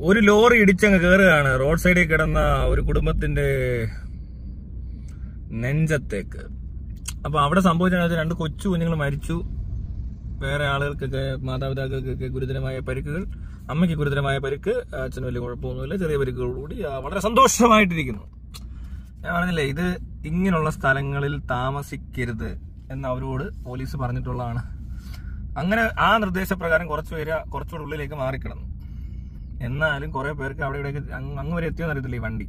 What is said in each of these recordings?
ഒരു ലോറി ഇടിച്ചങ്ങ് കയറുകയാണ് റോഡ് സൈഡിൽ കിടന്ന ഒരു കുടുംബത്തിന്റെ നെഞ്ചത്തേക്ക്. അപ്പൊ അവിടെ സംഭവിച്ച രണ്ട് കൊച്ചു കുഞ്ഞുങ്ങൾ മരിച്ചു. വേറെ ആളുകൾക്കൊക്കെ മാതാപിതാക്കൾക്കൊക്കെ ഗുരുതരമായ പരിക്കുകൾ അമ്മയ്ക്ക് ഗുരുതരമായ പരിക്ക് അച്ഛന് വലിയ കുഴപ്പമൊന്നുമില്ല ചെറിയ പരിക്കുകളോടുകൂടി വളരെ സന്തോഷമായിട്ടിരിക്കുന്നു. ഞാൻ പറഞ്ഞില്ലേ ഇത് ഇങ്ങനെയുള്ള സ്ഥലങ്ങളിൽ താമസിക്കരുത് എന്ന് അവരോട് പോലീസ് പറഞ്ഞിട്ടുള്ളതാണ്. അങ്ങനെ ആ നിർദ്ദേശപ്രകാരം കുറച്ചുപേര് കുറച്ചുകൂടെ ഉള്ളിലേക്ക് മാറിക്കിടന്നു. എന്നാലും കുറെ പേർക്ക് അവിടെ ഇവിടെയൊക്കെ അങ്ങ് വരെ എത്തിയോ അറിയത്തില്ല ഈ വണ്ടി.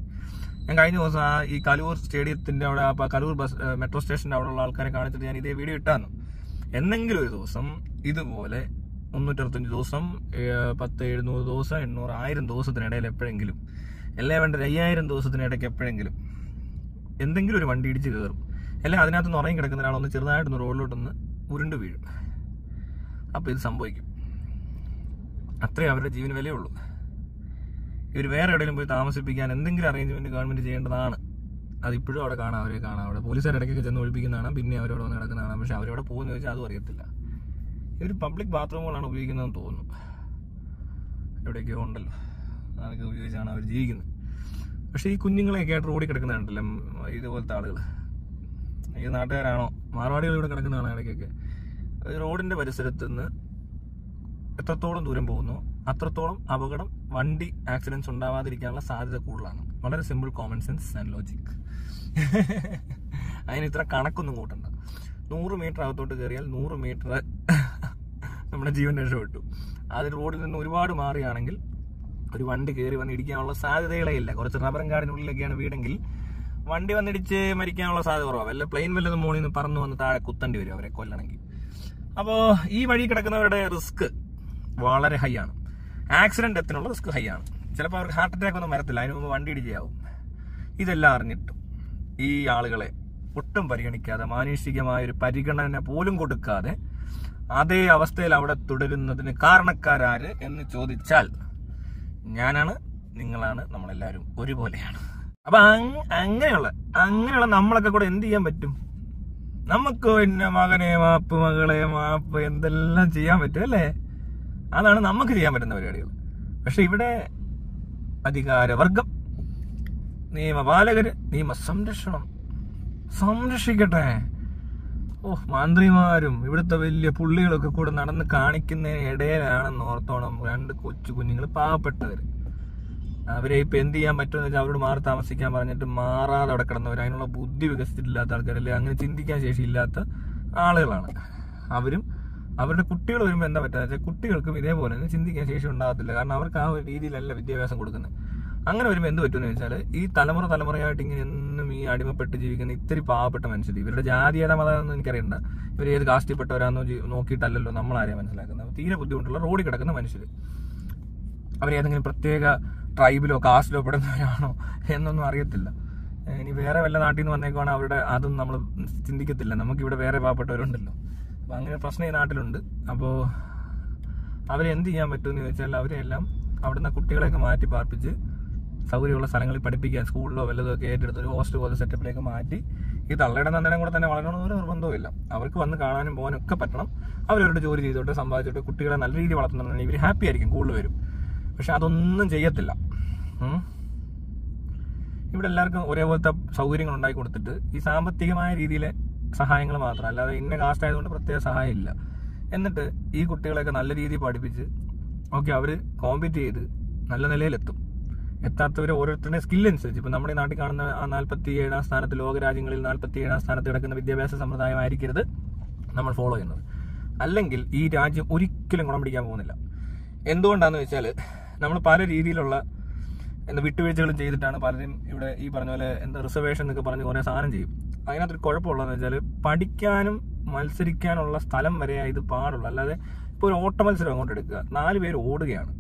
ഞാൻ കഴിഞ്ഞ ദിവസം ആ ഈ കലൂർ സ്റ്റേഡിയത്തിന്റെ അവിടെ ആ കലൂർ ബസ് മെട്രോ സ്റ്റേഷന്റെ അവിടെയുള്ള ആൾക്കാരെ കാണിച്ചിട്ട് ഞാൻ ഇതേ വീഡിയോ ഇട്ടാന്നു. എന്നെങ്കിലും ഒരു ദിവസം ഇതുപോലെ മുന്നൂറ്ററുപത്തഞ്ച് ദിവസം പത്ത് എഴുന്നൂറ് ദിവസം എണ്ണൂറ് ആയിരം ദിവസത്തിനിടയിൽ എപ്പോഴെങ്കിലും എല്ലാ വേണ്ട അയ്യായിരം ദിവസത്തിനിടയ്ക്ക് എപ്പോഴെങ്കിലും എന്തെങ്കിലും ഒരു വണ്ടി ഇടിച്ച് കയറും. അല്ലെ അതിനകത്ത് ഉറങ്ങി കിടക്കുന്ന ഒരാളൊന്ന് ചെറുതായിട്ടൊന്ന് റോഡിലോട്ടൊന്ന് ഉരുണ്ട് വീഴും. അപ്പോൾ ഇത് സംഭവിക്കും. അത്രേ അവരുടെ ജീവന് വിലയുള്ളൂ. ഇവർ വേറെ എവിടെയെങ്കിലും പോയി താമസിപ്പിക്കാൻ എന്തെങ്കിലും അറേഞ്ച്മെന്റ് ഗവൺമെന്റ് ചെയ്യേണ്ടതാണ്. അത് ഇപ്പോഴും അവിടെ കാണാം അവരെ കാണാം. അവിടെ പോലീസുകാർ ഇടയ്ക്കൊക്കെ ചെന്ന് ഒഴിപ്പിക്കുന്നതാണ് പിന്നെ അവരോട് വന്ന് കിടക്കുന്നതാണ് പക്ഷെ അവരോട് പോകുന്ന ചോദിച്ചാൽ അതും അറിയത്തില്ല. ഇവർ പബ്ലിക് ബാത്റൂമുകളാണ് ഉപയോഗിക്കുന്നതെന്ന് തോന്നുന്നു. എവിടെയൊക്കെയോ ഉണ്ടല്ലോ. അതൊക്കെ ഉപയോഗിച്ചാണ് അവർ ജീവിക്കുന്നത്. പക്ഷേ ഈ കുഞ്ഞുങ്ങളെയൊക്കെ ആയിട്ട് റോഡിൽ കിടക്കുന്നുണ്ടല്ലോ ഇതുപോലത്തെ ആളുകൾ ഈ നാട്ടുകാരാണോ? മാർവാടികൾ ഇവിടെ കിടക്കുന്നതാണ് ഇടയ്ക്കൊക്കെ. അത് റോഡിന്റെ പരിസരത്ത് നിന്ന് എത്രത്തോളം ദൂരം പോകുന്നു? അത്രത്തോളം അപകടം വണ്ടി ആക്സിഡൻസ് ഉണ്ടാവാതിരിക്കാനുള്ള സാധ്യത കൂടുതലാണ്. വളരെ simple common sense and logic അതിന് ഇത്ര കണക്കൊന്നും കൂട്ടണ്ട. നൂറ് മീറ്റർ അകത്തോട്ട് കയറിയാൽ നൂറ് മീറ്റർ നമ്മുടെ ജീവൻ രക്ഷപ്പെട്ടു. അത് റോഡിൽ നിന്ന് ഒരുപാട് മാറിയാണെങ്കിൽ ഒരു വണ്ടി കയറി വന്ന് ഇടിക്കാനുള്ള സാധ്യതകളേ ഇല്ല. കുറച്ച് റബ്ബറും കാടിനുള്ളിലൊക്കെയാണ് വീടെങ്കിൽ വണ്ടി വന്നിടിച്ച് മരിക്കാനുള്ള സാധ്യത കുറവാണ് വല്ല പ്ലെയിൻ വല്ലതും മോളിൽ നിന്ന് പറന്നു വന്ന് താഴെ കുത്തേണ്ടി വരും അവരെ കൊല്ലണമെങ്കിൽ. അപ്പോൾ ഈ വഴി കിടക്കുന്നവരുടെ റിസ്ക് വളരെ ഹൈ ആണ്. ആക്സിഡന്റ് ഡെത്തിനുള്ള റിസ്ക് ഹൈ ആണ്. ചിലപ്പോൾ അവർക്ക് ഹാർട്ട് അറ്റാക്ക് ഒന്നും വരത്തില്ല. അതിന് മുമ്പ് വണ്ടി ഇടിച്ചാവും ഇതെല്ലാം അറിഞ്ഞിട്ടും ഈ ആളുകളെ ഒട്ടും പരിഗണിക്കാതെ മാനുഷികമായ ഒരു പരിഗണന പോലും കൊടുക്കാതെ അതേ അവസ്ഥയിൽ അവിടെ തുടരുന്നതിന് കാരണക്കാരാര് എന്ന് ചോദിച്ചാൽ ഞാനാണ് നിങ്ങളാണ് നമ്മളെല്ലാവരും ഒരുപോലെയാണ്. അപ്പൊ അങ്ങനെയുള്ള അങ്ങനെയുള്ള നമ്മളൊക്കെ കൂടെ എന്ത് ചെയ്യാൻ പറ്റും? നമുക്ക് പിന്നെ മകനെ മാപ്പ് മകളെ മാപ്പ് എന്തെല്ലാം ചെയ്യാൻ പറ്റും അല്ലേ? അതാണ് നമുക്ക് ചെയ്യാൻ പറ്റുന്ന പരിപാടികൾ. പക്ഷെ ഇവിടെ അധികാരവർഗം നിയമപാലകര് നിയമ സംരക്ഷണം സംരക്ഷിക്കട്ടെ. ഓഹ് മന്ത്രിമാരും ഇവിടുത്തെ വലിയ പുള്ളികളൊക്കെ കൂടെ നടന്ന് കാണിക്കുന്നതിന് ഇടയിലാണെന്ന് ഓർത്തോണം രണ്ട് കൊച്ചു കുഞ്ഞുങ്ങൾ പാവപ്പെട്ടവർ അവരെ ഇപ്പൊ എന്ത് ചെയ്യാൻ പറ്റുമെന്ന് വെച്ചാൽ അവരോട് മാറി താമസിക്കാൻ പറഞ്ഞിട്ട് മാറാതെ അവിടെ കിടന്നവർ അതിനുള്ള ബുദ്ധി വികസിച്ചിട്ടില്ലാത്ത ആൾക്കാരല്ലേ? അങ്ങനെ ചിന്തിക്കാൻ ശേഷിയില്ലാത്ത ആളുകളാണ്. അവരും അവരുടെ കുട്ടികൾ വരുമ്പോൾ എന്താ പറ്റുക വെച്ചാൽ കുട്ടികൾക്കും ഇതേപോലെ തന്നെ ചിന്തിക്കാൻ ശേഷി ഉണ്ടാകത്തില്ല. കാരണം അവർക്ക് ആ ഒരു രീതിയിലല്ല വിദ്യാഭ്യാസം കൊടുക്കുന്നത് അങ്ങനെ വരുമ്പോൾ എന്ത് പറ്റുമെന്ന് വെച്ചാൽ ഈ തലമുറ തലമുറയായിട്ട് ഇങ്ങനെ എന്നും ഈ അടിമപ്പെട്ട് ജീവിക്കുന്ന ഇത്തിരി പാവപ്പെട്ട മനുഷ്യർ ഇവരുടെ ജാതി ഏതാ മതമെന്ന് എനിക്കറിയണ്ട. ഇവർ ഏത് കാസ്റ്റിൽപ്പെട്ടവരാണെന്നോ നോക്കിയിട്ടല്ലല്ലോ നമ്മളാരെയാണ് മനസ്സിലാക്കുന്നത്. തീരെ ബുദ്ധിമുട്ടുള്ള റോഡിൽ കിടക്കുന്ന മനുഷ്യർ അവരേതെങ്കിലും പ്രത്യേക ട്രൈബിലോ കാസ്റ്റിലോ പെടുന്നവരാണോ എന്നൊന്നും അറിയത്തില്ല. ഇനി വേറെ വല്ല നാട്ടിൽ നിന്ന് വന്നേക്കുവാണെങ്കിൽ അവരുടെ അതും നമ്മൾ ചിന്തിക്കത്തില്ല. നമുക്കിവിടെ വേറെ പാവപ്പെട്ടവരുണ്ടല്ലോ. അങ്ങനെ പ്രശ്നം ഈ നാട്ടിലുണ്ട്. അപ്പോൾ അവരെന്ത് ചെയ്യാൻ പറ്റുമെന്ന് ചോദിച്ചാൽ അവരെല്ലാം അവിടുന്ന് കുട്ടികളെയൊക്കെ മാറ്റി പാർപ്പിച്ച് സൗകര്യമുള്ള സ്ഥലങ്ങളിൽ പഠിപ്പിക്കാൻ സ്കൂളിലോ വല്ലതോ ഒക്കെ ഏറ്റെടുത്ത് ഒരു ഹോസ്റ്റൽ പോലെ സെറ്റപ്പിലേക്ക് മാറ്റി ഈ തള്ളയുടെ നന്ദനം കൂടെ തന്നെ വളരണമെന്ന് ഒരു നിർബന്ധവുമില്ല. അവർക്ക് വന്ന് കാണാനും പോകാനും ഒക്കെ പറ്റണം. അവരവരുടെ ജോലി ചെയ്തോട്ട് സമ്പാദിച്ചോട്ട് കുട്ടികളെ നല്ല രീതിയിൽ വളർത്തുന്നുണ്ടെങ്കിൽ ഇവർ ഹാപ്പി ആയിരിക്കും കൂടുതൽ വരും. പക്ഷെ അതൊന്നും ചെയ്യത്തില്ല. ഇവിടെ എല്ലാവർക്കും ഒരേപോലത്തെ സൗകര്യങ്ങൾ ഉണ്ടാക്കി കൊടുത്തിട്ട് ഈ സാമ്പത്തികമായ രീതിയിലെ സഹായങ്ങൾ മാത്രം. അല്ലാതെ ഇന്ന കാസ്റ്റ് ആയതുകൊണ്ട് പ്രത്യേക സഹായം ഇല്ല എന്നിട്ട് ഈ കുട്ടികളെയൊക്കെ നല്ല രീതിയിൽ പഠിപ്പിച്ച് ഓക്കെ അവർ കോമ്പീറ്റ് ചെയ്ത് നല്ല നിലയിലെത്തും. എത്താത്തവർ ഓരോരുത്തരുടെ സ്കിൽ അനുസരിച്ച്. ഇപ്പം നമ്മുടെ നാട്ടിൽ കാണുന്ന ആ നാൽപ്പത്തി ഏഴാം സ്ഥാനത്ത് ലോകരാജ്യങ്ങളിൽ നാൽപ്പത്തി ഏഴാം സ്ഥാനത്ത് കിടക്കുന്ന വിദ്യാഭ്യാസ സമ്പ്രദായമായിരിക്കരുത് നമ്മൾ ഫോളോ ചെയ്യുന്നത്. അല്ലെങ്കിൽ ഈ രാജ്യം ഒരിക്കലും ഗുണം പിടിക്കാൻ പോകുന്നില്ല. എന്തുകൊണ്ടാണെന്ന് വെച്ചാൽ നമ്മൾ പല രീതിയിലുള്ള എന്താ വിട്ടുവീഴ്ചകളും ചെയ്തിട്ടാണ് പലരും ഇവിടെ ഈ പറഞ്ഞ പോലെ എന്താ റിസർവേഷൻ എന്നൊക്കെ പറഞ്ഞ് കുറേ സാധനം ചെയ്യും. അതിനകത്തൊരു കുഴപ്പമുള്ളതെന്ന് വെച്ചാൽ പഠിക്കാനും മത്സരിക്കാനുള്ള സ്ഥലം വരെ ഇത് പാടുള്ളൂ. അല്ലാതെ ഇപ്പോൾ ഒരു ഓട്ട മത്സരം അങ്ങോട്ട് എടുക്കുക. നാല് പേര് ഓടുകയാണ്.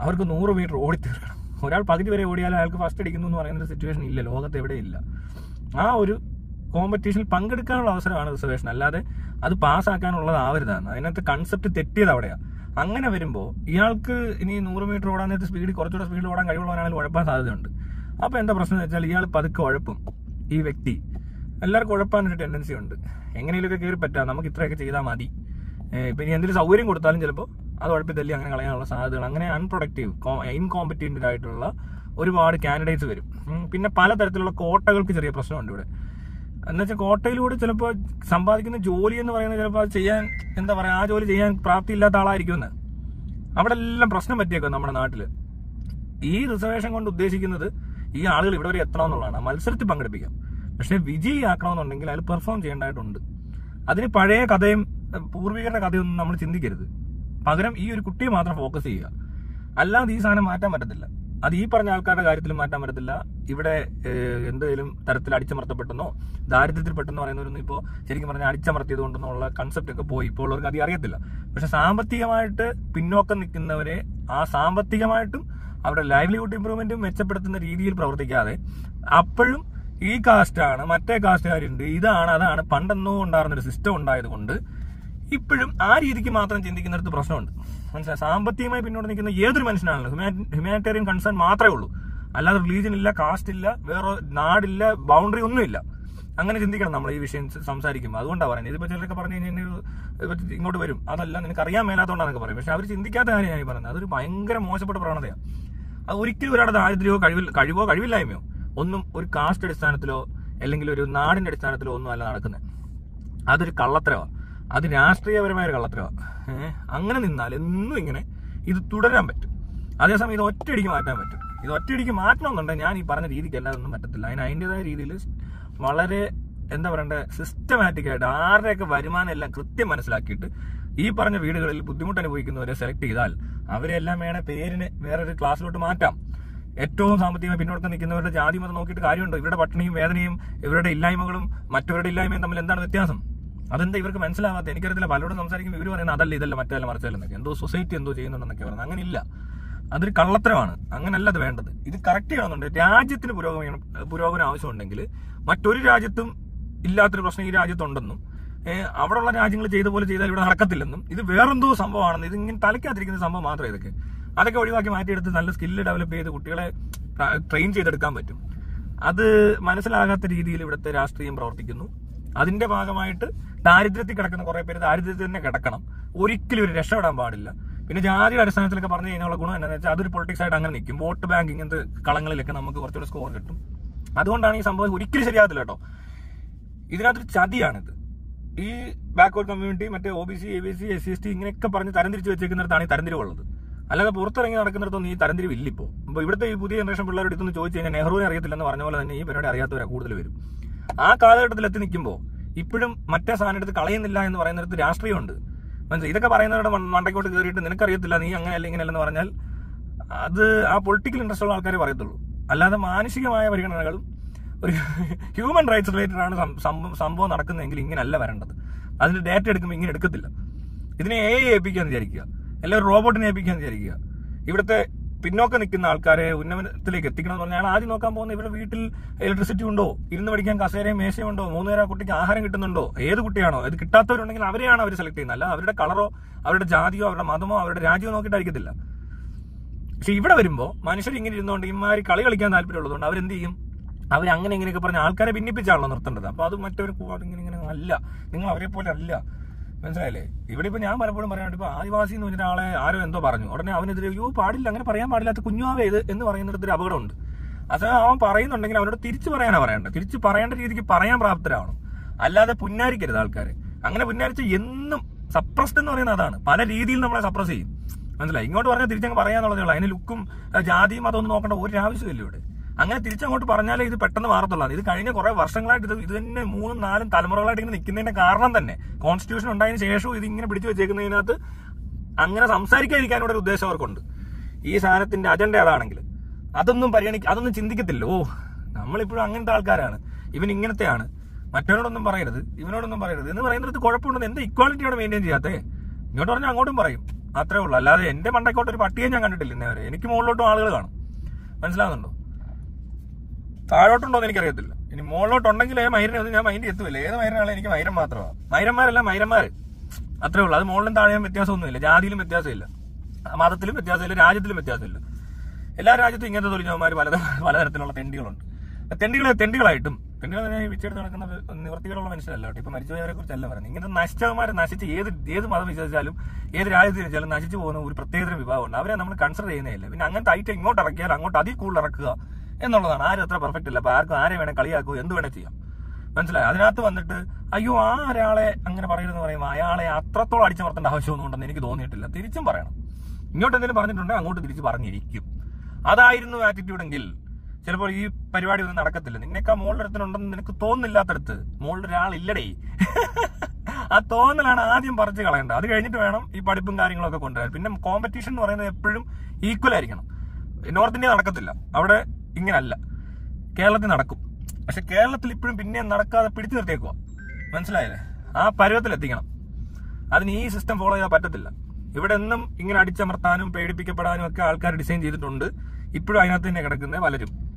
അവർക്ക് നൂറ് മീറ്റർ ഓടി തീർക്കണം ഒരാൾ പകുതി വരെ ഓടിയാൽ അയാൾക്ക് ഫസ്റ്റ് അടിക്കുന്നു എന്ന് പറയുന്ന സിറ്റുവേഷൻ ഇല്ല. ലോകത്ത് എവിടെയില്ല ആ ഒരു കോമ്പറ്റീഷനിൽ പങ്കെടുക്കാനുള്ള അവസരമാണ് റിസർവേഷൻ അല്ലാതെ അത് പാസ്സാക്കാനുള്ളതാവരുതാണ് അതിനകത്ത് കൺസെപ്റ്റ് തെറ്റിയത് അവിടെയാണ് അങ്ങനെ വരുമ്പോൾ ഇയാൾക്ക് ഇനി നൂറ് മീറ്റർ ഓടാൻ നേരത്തെ സ്പീഡ് കുറച്ചുകൂടെ സ്പീഡിൽ ഓടാൻ കഴിവുള്ളവരാണെങ്കിൽ ഉഴപ്പാൻ സാധ്യതയുണ്ട്. അപ്പോൾ എന്താ പ്രശ്നം എന്ന് വെച്ചാൽ ഇയാൾ പതുക്കെ ഉഴപ്പും. ഈ വ്യക്തി എല്ലാവർക്കും ഉഴപ്പാനൊരു ടെൻഡൻസി ഉണ്ട്. എങ്ങനെയൊക്കെ കയറി പറ്റാം. നമുക്ക് ഇത്രയൊക്കെ ചെയ്താൽ മതി. ഇപ്പം ഇനി എന്തെങ്കിലും സൗകര്യം കൊടുത്താലും ചിലപ്പോൾ അത് ഉഴപ്പിത്തല്ലി അങ്ങനെ കളയാനുള്ള സാധ്യതകൾ. അങ്ങനെ അൺപ്രൊഡക്റ്റീവ് ഇൻകോമ്പറ്റീവ് ആയിട്ടുള്ള ഒരുപാട് കാൻഡിഡേറ്റ്സ് വരും. പിന്നെ പലതരത്തിലുള്ള കോട്ടകൾക്ക് ചെറിയ പ്രശ്നമുണ്ട് ഇവിടെ. എന്നുവെച്ചാൽ കോട്ടയിലൂടെ ചിലപ്പോൾ സമ്പാദിക്കുന്ന ജോലി എന്ന് പറയുന്നത് ചിലപ്പോൾ അത് ചെയ്യാൻ എന്താ പറയുക ആ ജോലി ചെയ്യാൻ പ്രാപ്തി ഇല്ലാത്ത ആളായിരിക്കുമെന്ന് അവിടെ എല്ലാം പ്രശ്നം പറ്റിയേക്കും നമ്മുടെ നാട്ടിൽ ഈ റിസർവേഷൻ കൊണ്ട് ഉദ്ദേശിക്കുന്നത് ഈ ആളുകൾ ഇവിടെ വരെ എത്തണമെന്നുള്ളതാണ് മത്സരത്തിൽ പങ്കെടുപ്പിക്കാം. പക്ഷെ വിജയിയാക്കണമെന്നുണ്ടെങ്കിൽ അതിൽ പെർഫോം ചെയ്യേണ്ടതായിട്ടുണ്ട്. അതിന് പഴയ കഥയും പൂർവികരുടെ കഥയൊന്നും നമ്മൾ ചിന്തിക്കരുത്. പകരം ഈ ഒരു കുട്ടിയെ മാത്രം ഫോക്കസ് ചെയ്യുക. അല്ലാതെ ഈ സാധനം മാറ്റാൻ പറ്റത്തില്ല. അത് ഈ പറഞ്ഞ ആൾക്കാരുടെ കാര്യത്തിൽ മാറ്റാൻ പറ്റത്തില്ല. ഇവിടെ എന്തെങ്കിലും തരത്തിൽ അടിച്ചമർത്തപ്പെട്ടെന്നോ ദാരിദ്ര്യത്തിൽ പെട്ടെന്ന് പറയുന്നവരൊന്നും ഇപ്പോൾ ശരിക്കും പറഞ്ഞാൽ അടിച്ചമർത്തിയത് കൊണ്ടെന്നുള്ള കൺസെപ്റ്റ് ഒക്കെ പോയി. ഇപ്പോൾ ഉള്ളവർക്ക് അത് അറിയത്തില്ല. പക്ഷെ സാമ്പത്തികമായിട്ട് പിന്നോക്കം നിൽക്കുന്നവരെ ആ സാമ്പത്തികമായിട്ടും അവരുടെ ലൈവ്ലിഹുഡ് ഇമ്പ്രൂവ്മെന്റും മെച്ചപ്പെടുത്തുന്ന രീതിയിൽ പ്രവർത്തിക്കാതെ അപ്പോഴും ഈ കാസ്റ്റാണ് മറ്റേ കാസ്റ്റുകാരുണ്ട് ഇതാണ് അതാണ് പണ്ടെന്നോ ഉണ്ടായിരുന്ന ഒരു സിസ്റ്റം ഉണ്ടായത് കൊണ്ട് ഇപ്പോഴും ആ രീതിക്ക് മാത്രം ചിന്തിക്കുന്നിടത്ത് പ്രശ്നമുണ്ട്. മനസ്സിലായി? സാമ്പത്തികമായി പിന്നോട്ട് നിൽക്കുന്ന ഏതൊരു മനുഷ്യനാണല്ലോ ഹ്യൂമാനിറ്റേറിയൻ കൺസേൺ മാത്രമേ ഉള്ളൂ. അല്ലാതെ റിലീജിയൻ ഇല്ല കാസ്റ്റ് ഇല്ല വേറെ നാടില്ല ബൗണ്ടറി ഒന്നുമില്ല. അങ്ങനെ ചിന്തിക്കണം നമ്മൾ ഈ വിഷയം സംസാരിക്കുമ്പോൾ. അതുകൊണ്ടാണ് പറയുന്നത്. ഇതിപ്പോൾ ചിലരൊക്കെ പറഞ്ഞു കഴിഞ്ഞാൽ ഇങ്ങോട്ട് വരും. അതല്ല നിനക്ക് അറിയാൻ മേലാത്തതുകൊണ്ടാണ് പറയും. പക്ഷെ അവർ ചിന്തിക്കാത്ത കാര്യം ഞാൻ പറയുന്നത്. അതൊരു ഭയങ്കര മോശപ്പെട്ട പ്രവണതയാണ് അത് ഒരിക്കലും ഒരാളുടെ ദാരിദ്ര്യമോ കഴിവിൽ കഴിവോ കഴിവില്ലായ്മയോ. ഒന്നും ഒരു കാസ്റ്റ് അടിസ്ഥാനത്തിലോ അല്ലെങ്കിൽ ഒരു നാടിന്റെ അടിസ്ഥാനത്തിലോ ഒന്നും അല്ല നടക്കുന്നത്. അതൊരു കള്ളത്തരമാണ് അത് രാഷ്ട്രീയപരമായ ഒരു കള്ളത്തരമാണ് അങ്ങനെ നിന്നാൽ എന്നും ഇങ്ങനെ ഇത് തുടരാൻ പറ്റും. അതേസമയം ഇത് ഒറ്റയടിക്ക് മാറ്റാൻ പറ്റും. ഇത് ഒറ്റയടിക്ക് മാറ്റണമെന്നുണ്ടെങ്കിൽ ഞാൻ ഈ പറഞ്ഞ രീതിക്ക് അല്ലാതൊന്നും പറ്റത്തില്ല. അതിന് അതിന്റെതായ രീതിയിൽ വളരെ എന്താ പറയണ്ടേ സിസ്റ്റമാറ്റിക്കായിട്ട് ആരുടെയൊക്കെ വരുമാനം എല്ലാം കൃത്യം മനസ്സിലാക്കിയിട്ട് ഈ പറഞ്ഞ വീടുകളിൽ ബുദ്ധിമുട്ട് അനുഭവിക്കുന്നവരെ സെലക്ട് ചെയ്താൽ അവരെല്ലാം വേണേ പേരിന് വേറൊരു ക്ലാസ്സിലോട്ട് മാറ്റാം. ഏറ്റവും സാമ്പത്തികമായി പിന്നോക്കം നിൽക്കുന്നവരുടെ ജാതി മതം നോക്കിയിട്ട് കാര്യമുണ്ടോ? ഇവരുടെ പട്ടിണിയും വേദനയും ഇവരുടെ ഇല്ലായ്മകളും മറ്റവരുടെ ഇല്ലായ്മയും തമ്മിൽ എന്താണ് വ്യത്യാസം? അതെന്താ ഇവർക്ക് മനസ്സിലാവാത്ത എനിക്കറിയത്തില്ല. പലരോടും സംസാരിക്കുമ്പോൾ ഇവർ പറയുന്നത് അതല്ല ഇതല്ല മറ്റേ മറിച്ചല്ലെന്നൊക്കെ എന്തോ സൊസൈറ്റി എന്തോ ചെയ്യുന്നുണ്ടെന്നൊക്കെ പറയുന്നത് അങ്ങനെയില്ല. അതൊരു കള്ളത്തരമാണ്. അങ്ങനല്ല അത് വേണ്ടത്. ഇത് കറക്റ്റ് ചെയ്യണമെന്നുണ്ട് രാജ്യത്തിന് പുരോഗമനം പുരോഗമനം ആവശ്യമുണ്ടെങ്കിൽ മറ്റൊരു രാജ്യത്തും ഇല്ലാത്തൊരു പ്രശ്നം ഈ രാജ്യത്തുണ്ടെന്നും അവിടെയുള്ള രാജ്യങ്ങൾ ചെയ്ത പോലെ ചെയ്താൽ ഇവിടെ നടക്കത്തില്ലെന്നും ഇത് വേറെന്തോ സംഭവമാണെന്ന് ഇത് ഇങ്ങനെ തലയ്ക്കാതിരിക്കുന്ന സംഭവം മാത്രമേ ഇതൊക്കെ. അതൊക്കെ ഒഴിവാക്കി മാറ്റിയെടുത്ത് നല്ല സ്കില്ല് ഡെവലപ്പ് ചെയ്ത് കുട്ടികളെ ട്രെയിൻ ചെയ്തെടുക്കാൻ പറ്റും. അത് മനസ്സിലാകാത്ത രീതിയിൽ ഇവിടുത്തെ രാഷ്ട്രീയം പ്രവർത്തിക്കുന്നു. അതിന്റെ ഭാഗമായിട്ട് ദാരിദ്ര്യത്തിൽ കിടക്കുന്ന കുറെ പേര് ദാരിദ്ര്യത്തിൽ തന്നെ കിടക്കണം. ഒരിക്കലും ഒരു രക്ഷപ്പെടാൻ പാടില്ല. പിന്നെ ജാതിയുടെ അടിസ്ഥാനത്തിലൊക്കെ പറഞ്ഞു കഴിഞ്ഞാൽ ഗുണം എന്താണെന്ന് വെച്ചാൽ അതൊരു പൊളിറ്റിക്സ് ആയിട്ട് അങ്ങനെ നിൽക്കും. വോട്ട് ബാങ്ക് ഇങ്ങനത്തെ കളങ്ങളിലൊക്കെ നമുക്ക് കുറച്ചുകൂടെ സ്കോർ കിട്ടും. അതുകൊണ്ടാണ് ഈ സംഭവം ഒരിക്കലും ശരിയാകത്തില്ല കേട്ടോ. ഇതിനകത്തൊരു ചതിയാണിത്. ഈ ബാക്ക്വേർഡ് കമ്മ്യൂണിറ്റി മറ്റേ O B C A B C S C S T ഇങ്ങനെയൊക്കെ പറഞ്ഞ് തരംതിരിച്ച് വെച്ചേക്കുന്നിടത്താണ് ഈ തരംതിരിവുള്ളത്. അല്ലാതെ പുറത്തിറങ്ങി നടക്കുന്നിടത്തൊന്നും ഈ തരംതിരിവില്ല ഇപ്പോൾ അപ്പോൾ ഇവിടുത്തെ ഈ പുതിയ ജനറേഷൻ പിള്ളേരുടെ അടുത്തൊന്ന് ചോദിച്ചു കഴിഞ്ഞാൽ നെഹ്റുവിനെ അറിയത്തില്ലെന്ന് പറഞ്ഞ പോലെ തന്നെ ഈ പരിപാടി അറിയാത്തവരെ കൂടുതൽ വരും ആ കാലഘട്ടത്തിൽ എത്തി നിൽക്കുമ്പോൾ ഇപ്പോഴും മറ്റേ സാധനം എടുത്ത് കളയുന്നില്ല എന്ന് പറയുന്നിടത്ത് രാഷ്ട്രീയമുണ്ട്. മനസ്സിലായി? ഇതൊക്കെ പറയുന്നവരുടെ മണ്ടയ്ക്കോട്ട് കയറിയിട്ട് നിനക്കറിയത്തില്ല നീ അങ്ങനെ അല്ല ഇങ്ങനെ അല്ലെന്ന് പറഞ്ഞാൽ അത് ആ പൊളിറ്റിക്കൽ ഇൻട്രസ്റ്റ് ഉള്ള ആൾക്കാരെ പറയത്തുള്ളൂ. അല്ലാതെ മാനസികമായ പരിഗണനകളും ഒരു ഹ്യൂമൻ റൈറ്റ്സ് റിലേറ്റഡ് ആണ് സംഭവം നടക്കുന്നതെങ്കിൽ ഇങ്ങനെയല്ല വരേണ്ടത്. അതിന്റെ ഡേറ്റ എടുക്കുമ്പോൾ ഇങ്ങനെ എടുക്കത്തില്ല. ഇതിനെ എ ഏൽപ്പിക്കാന്ന് വിചാരിക്കുക. അല്ലെങ്കിൽ റോബോട്ടിനെ ഏൽപ്പിക്കാന്ന് വിചാരിക്കുക ഇവിടുത്തെ പിന്നോക്കം നിൽക്കുന്ന ആൾക്കാരെ ഉന്നമനത്തിലേക്ക് എത്തിക്കണം എന്ന് പറഞ്ഞാൽ ആദ്യം നോക്കാൻ പോകുന്ന ഇവരുടെ വീട്ടിൽ ഇലക്ട്രിസിറ്റി ഉണ്ടോ? ഇരുന്ന് പഠിക്കാൻ കസേരയും മേശയും ഉണ്ടോ? മൂന്ന് നേരം കുട്ടിക്ക് ആഹാരം കിട്ടുന്നുണ്ടോ? ഏത് കുട്ടിയാണോ? അത് കിട്ടാത്തവരുണ്ടെങ്കിൽ അവരെയാണ് അവർ സെലക്ട് ചെയ്യുന്നത്. അല്ല അവരുടെ കളറോ അവരുടെ ജാതിയോ അവരുടെ മതമോ അവരുടെ രാജ്യമോ നോക്കിയിട്ടായിരിക്കത്തില്ല. പക്ഷെ ഇവിടെ വരുമ്പോൾ മനുഷ്യർ ഇങ്ങനെ ഇരുന്നുകൊണ്ട് ഇമാരി കളി കളിക്കാൻ താല്പര്യമുള്ളതുകൊണ്ട് അവരെന്ത് ചെയ്യും? അവർ അങ്ങനെ ഇങ്ങനെയൊക്കെ പറഞ്ഞ ആൾക്കാരെ ഭിന്നിപ്പിച്ചാണല്ലോ നിർത്തേണ്ടത്. അപ്പൊ അത് മറ്റവർ ഇങ്ങനെ ഇങ്ങനെ അല്ല. നിങ്ങൾ അവരെ പോലെ അല്ല. മനസ്സിലായില്ലേ? ഇവിടെ ഇപ്പൊ ഞാൻ പലപ്പോഴും പറയാനുണ്ട് ഇപ്പൊ ആദിവാസി എന്ന് പറഞ്ഞ ആളെ ആരോ എന്തോ പറഞ്ഞു. ഉടനെ അവനെതിരെ അയ്യോ പാടില്ല അങ്ങനെ പറയാൻ പാടില്ലാത്ത കുഞ്ഞുവാവേ ഇത് എന്ന് പറയുന്നിടത്ത് ഒരു അപകടമുണ്ട്. അത് അവൻ പറയുന്നുണ്ടെങ്കിൽ അവനോട് തിരിച്ചു പറയാനാ പറയേണ്ടത്. തിരിച്ചു പറയേണ്ട രീതിക്ക് പറയാൻ പ്രാപ്തരാവണം. അല്ലാതെ പുന്നാരിക്കരുത് ആൾക്കാർ അങ്ങനെ പുന്നാരിച്ച് എന്നും സപ്രസ്ഡ് എന്ന് പറയുന്നത് അതാണ്. പല രീതിയിൽ നമ്മളെ സപ്രസ് ചെയ്യും. മനസ്സിലായി? ഇങ്ങോട്ട് പറഞ്ഞാൽ തിരിച്ചങ്ങ് പറയാന്നുള്ളതേ ഉള്ളൂ. അതിന് ലുക്കും ജാതിയും അതൊന്നും നോക്കേണ്ട ഒരു ആവശ്യമില്ല ഇവിടെ. അങ്ങനെ തിരിച്ചങ്ങോട്ട് പറഞ്ഞാലേ ഇത് പെട്ടെന്ന് മാറത്തുള്ളൂ. ഇത് കഴിഞ്ഞ കുറെ വർഷങ്ങളായിട്ട് ഇത് ഇത് തന്നെ മൂന്നും നാലും തലമുറകളായിട്ട് ഇങ്ങനെ നിൽക്കുന്നതിന്റെ കാരണം തന്നെ. കോൺസ്റ്റിറ്റ്യൂഷൻ ഉണ്ടായതിനു ശേഷവും ഇത് ഇങ്ങനെ പിടിച്ചു വെച്ചേക്കുന്നതിനകത്ത് അങ്ങനെ സംസാരിക്കാതിരിക്കാനുള്ള ഒരു ഉദ്ദേശം അവർക്കുണ്ട്. ഈ സാധനത്തിന്റെ അജണ്ട അതാണെങ്കിൽ അതൊന്നും പരിഗണിക്ക അതൊന്നും ചിന്തിക്കത്തില്ല. ഓ നമ്മളിപ്പോഴും അങ്ങനത്തെ ആൾക്കാരാണ്. ഇവൻ ഇങ്ങനത്തെയാണ്. മറ്റവനോടൊന്നും പറയരുത്. ഇവനോടൊന്നും പറയരുത്. എന്ന് പറയുന്നിടത്ത് കുഴപ്പമുണ്ടെന്ന് എന്താ ഇക്വാളിറ്റിയോടെ മെയിന്റെയിൻ ചെയ്യാത്തേ ഇങ്ങോട്ട് പറഞ്ഞാൽ അങ്ങോട്ടും പറയും. അത്രേ ഉള്ളൂ. അല്ലാതെ എന്റെ മണ്ടക്കോട്ട് ഒരു പട്ടിയെ ഞാൻ കണ്ടിട്ടില്ല ഇന്നേവരെ. എനിക്ക് മുകളിലോട്ടും ആളുകൾ കാണും. മനസ്സിലാവുന്നുണ്ടോ? താഴോട്ടുണ്ടോ എന്ന് എനിക്കറിയത്തില്ല. ഇനി മുകളിലോട്ടുണ്ടെങ്കിൽ മൈരനെ ഒന്നും ഞാൻ മൈൻഡ് എത്തുമില്ല ഏത് മൈരനാണ് എനിക്ക് മൈരം മാത്രമാണ്. മൈരന്മാരല്ല മൈരന്മാര്. അത്രേ ഉള്ളൂ. അത് മുകളിലും താഴെയും വ്യത്യാസമൊന്നുമില്ല. ജാതിയിലും വ്യത്യാസമില്ല. മതത്തിലും വ്യത്യാസമില്ല. രാജ്യത്തിലും വ്യത്യാസമില്ല. എല്ലാ രാജ്യത്തും ഇങ്ങനത്തെ തൊഴിഞ്ഞവന്മാർ പല പലതരത്തിലുള്ള തെണ്ടികളുണ്ട്. തെണ്ടികൾ തെണ്ടികളായിട്ടും തെണ്ടികൾ വിച്ചെടുത്ത് നടക്കുന്ന നിവർത്തികളുള്ള മനുഷ്യരല്ല കേട്ടോ. ഇപ്പൊ മരിച്ചുപോയവരെ കുറിച്ചല്ല പറയുന്നത്. ഇങ്ങനത്തെ നശിച്ചവന്മാരെ നശിച്ച് ഏത് ഏത് മതം വിശ്വസിച്ചാലും ഏത് രാജ്യത്ത് വെച്ചാലും നശിച്ചു പോകുന്ന ഒരു പ്രത്യേകതരം വിഭാഗമുണ്ട്. അവരെ നമ്മൾ കൺസിഡർ ചെയ്യുന്നേയില്ല പിന്നെ അങ്ങനത്തെ ഐറ്റം ഇങ്ങോട്ട് ഇറക്കിയാൽ അങ്ങോട്ട് അതിൽ കൂടുതൽ ഇറക്കുക. എന്നുള്ളതാണ്. ആരും അത്ര പെർഫെക്റ്റ് അല്ല. അപ്പൊ ആർക്കും ആരെ വേണേ കളിയാക്കൂ എന്ത് വേണേ ചെയ്യാം. മനസ്സിലായി? അതിനകത്ത് വന്നിട്ട് അയ്യോ ആ ഒരാളെ അങ്ങനെ പറയരുതെന്ന് പറയുമ്പോൾ അയാളെ അത്രത്തോളം അടിച്ചമർത്തേണ്ട ആവശ്യമൊന്നും ഉണ്ടെന്ന് എനിക്ക് തോന്നിയിട്ടില്ല. തിരിച്ചും പറയണം. ഇങ്ങോട്ട് എന്തെങ്കിലും പറഞ്ഞിട്ടുണ്ടെങ്കിൽ അങ്ങോട്ട് തിരിച്ച് പറഞ്ഞിരിക്കും. അതായിരുന്നു ആറ്റിറ്റ്യൂഡ് എങ്കിൽ. ചിലപ്പോൾ ഈ പരിപാടി ഒന്നും നടക്കത്തില്ല. നിന്നേക്കാ മോളുടെ ഒരുത്തനുണ്ടെന്ന് നിനക്ക് തോന്നില്ലാത്തടത്ത് ഒരാളില്ലടേ ആ തോന്നലാണ് ആദ്യം പറിച്ച് കളയേണ്ടത്. അത് കഴിഞ്ഞിട്ട് വേണം ഈ പഠിപ്പും കാര്യങ്ങളൊക്കെ കൊണ്ടുവരാൻ. പിന്നെ കോമ്പറ്റീഷൻ എന്ന് പറയുന്നത് എപ്പോഴും ഈക്വൽ ആയിരിക്കണം. നോർത്ത് ഇന്ത്യ നടക്കത്തില്ല. അവിടെ ഇങ്ങനല്ല. കേരളത്തിൽ നടക്കും. പക്ഷെ കേരളത്തിൽ ഇപ്പോഴും പിന്നെ നടക്കാതെ പിടിച്ചു നിർത്തിയേക്കുക മനസ്സിലായില്ലേ? ആ പരുവത്തിൽ എത്തിക്കണം. അതിന് ഈ സിസ്റ്റം ഫോളോ ചെയ്യാൻ പറ്റത്തില്ല. ഇവിടെ എന്നും ഇങ്ങനെ അടിച്ചമർത്താനും പേടിപ്പിക്കപ്പെടാനും ഒക്കെ ആൾക്കാർ ഡിസൈൻ ചെയ്തിട്ടുണ്ട്. ഇപ്പോഴും അതിനകത്ത് തന്നെ കിടക്കുന്ന പലരും.